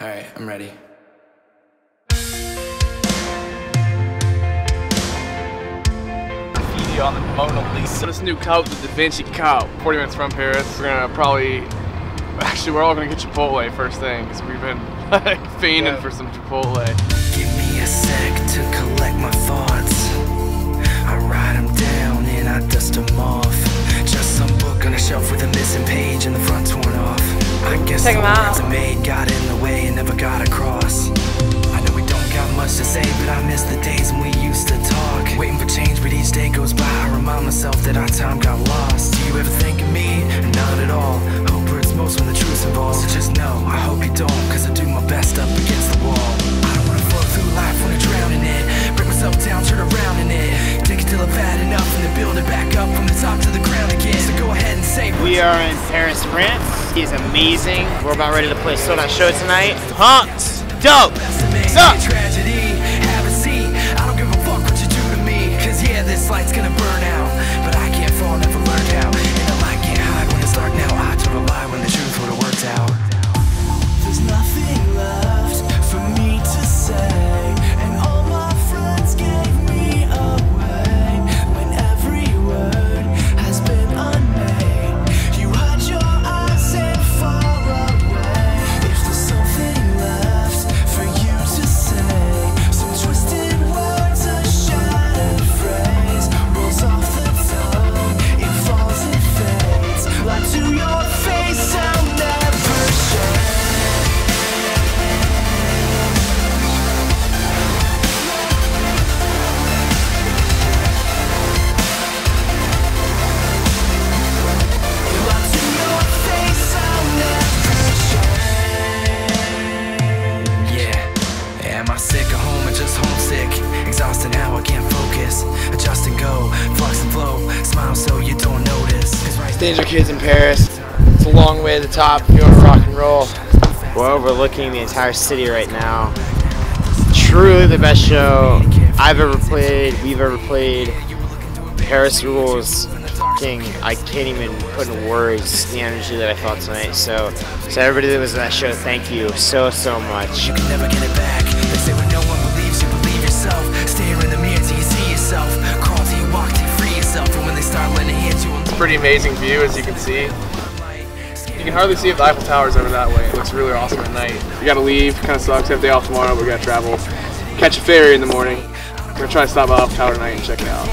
Alright, I'm ready. Graffiti on the Mona Lisa. This new cup, the Da Vinci Cup, 40 minutes from Paris. We're gonna probably, actually, we're all gonna get Chipotle first thing because we've been like fiending Yeah. for some Chipotle. Give me a sec to collect my thoughts. I write them down and I dust them off. On a shelf with a missing page and the front torn off. I guess Check the words I made got in the way and never got across. I know we don't got much to say, but I miss the days when we used to talk. Waiting for change, but each day goes by. I remind myself that our time got lost. Do you ever think of me? Not at all. Hope hurts most when the truth's involved. So just know, I hope you don't, cause I do my best up against the wall. I don't wanna float through life, wanna drown in it. Break myself down, turn around in it. Take it till I've had We are in Paris, France. He's amazing. We're about ready to play a sold out show tonight. Pumped. Dope. What's sick at home or just homesick? Exhausted now, I can't focus. Adjust and go, flux and flow. Smile so you don't notice. 'Cause right Danger Kids in Paris. It's a long way to the top if you want to rock and roll. We're overlooking the entire city right now. Truly the best show I've ever played, we've ever played. Paris rules. King, I can't even put in words the energy that I felt tonight. So, so everybody that was at that show, thank you so so much. Pretty amazing view as you can see. You can hardly see if the Eiffel Tower's over that way. It looks really awesome at night. We gotta leave, kinda sucks. We have day off tomorrow, but we gotta travel. Catch a ferry in the morning. We're gonna try to stop by Eiffel Tower tonight and check it out.